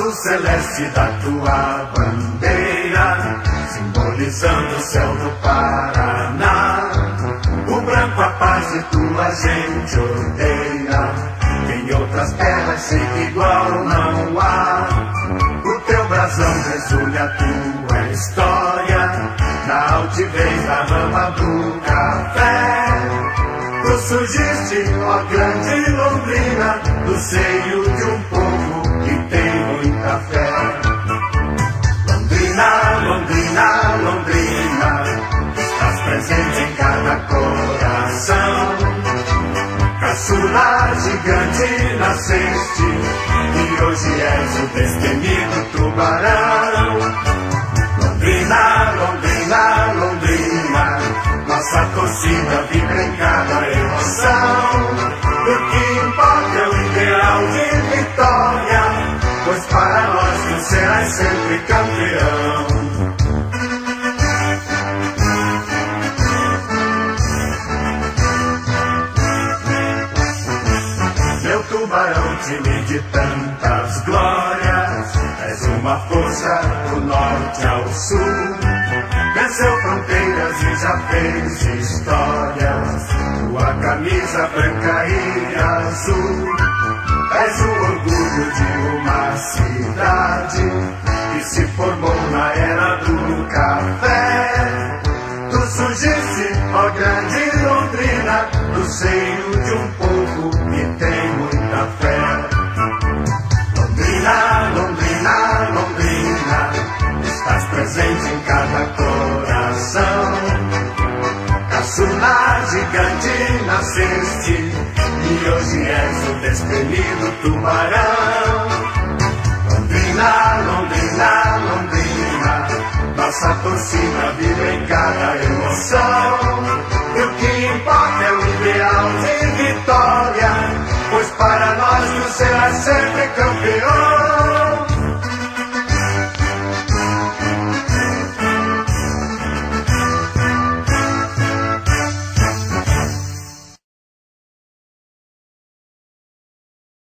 azul celeste da tua bandeira, simbolizando o céu do Paraná. O branco a paz e tua gente odeia. Em outras terras sei que igual não há. O teu brasão resulha a tua história, na altivez da rama do café. Tu surgiste, ó grande Londrina, do seio de um povo Caçula gigante nasceste, e hoje és o destemido tubarão. Londrina, Londrina, Londrina, nossa torcida vibra em cada emoção. O que importa é o ideal de vitória, pois para nós tu serás sempre campeão. Time de tantas glórias, és uma força do norte ao sul. Venceu fronteiras e já fez histórias. Tua camisa branca e azul. És o orgulho de grande nasceste E hoje és o destemido tubarão. Londrina, Londrina, Londrina Nossa torcida vive em cada emoção. E o que importa é o ideal de vitória Pois para nós tu serás é sempre